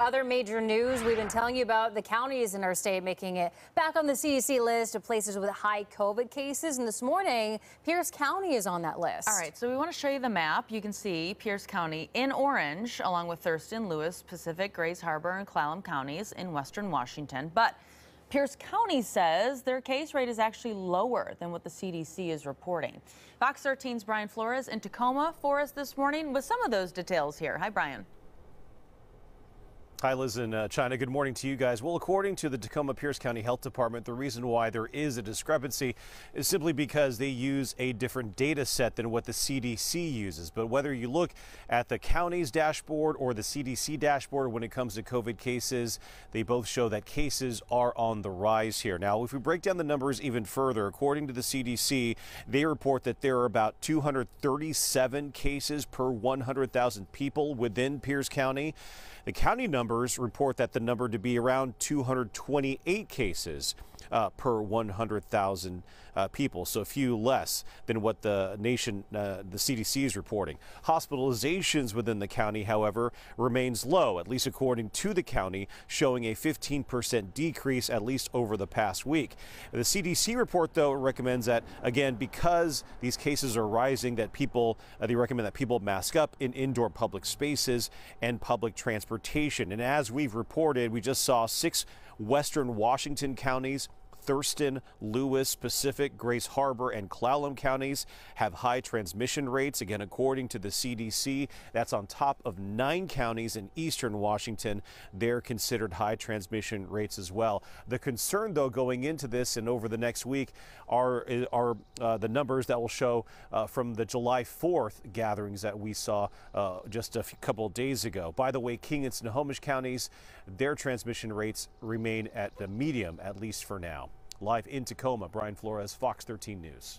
Other major news we've been telling you about the counties in our state making it back on the CDC list of places with high COVID cases. And this morning, Pierce County is on that list. All right, so we want to show you the map. You can see Pierce County in orange, along with Thurston, Lewis, Pacific, Grays Harbor, and Clallam counties in western Washington. But Pierce County says their case rate is actually lower than what the CDC is reporting. Fox 13's Brian Flores in Tacoma for us this morning with some of those details here. Hi, Brian. Liz in uh, China. Good morning to you guys. Well, according to the Tacoma Pierce County Health Department, the reason why there is a discrepancy is simply because they use a different data set than what the CDC uses. But whether you look at the county's dashboard or the CDC dashboard when it comes to COVID cases, they both show that cases are on the rise here. Now, if we break down the numbers even further, according to the CDC, they report that there are about 237 cases per 100,000 people within Pierce County. The county numbers report that the number to be around 228 cases uh, per 100,000 uh, people, so a few less than what the nation, uh, the CDC is reporting. Hospitalizations within the county, however, remains low, at least according to the county, showing a 15% decrease at least over the past week. The CDC report, though, recommends that again because these cases are rising, that people uh, they recommend that people mask up in indoor public spaces and public transportation transportation. And as we've reported, we just saw six western Washington counties Thurston, Lewis, Pacific, Grays Harbor, and Clallam counties have high transmission rates. Again, according to the CDC, that's on top of nine counties in eastern Washington. They're considered high transmission rates as well. The concern, though, going into this and over the next week are, are uh, the numbers that will show uh, from the July 4th gatherings that we saw uh, just a couple of days ago. By the way, King and Snohomish counties, their transmission rates remain at the medium, at least for now. Live in Tacoma, Brian Flores, Fox 13 News.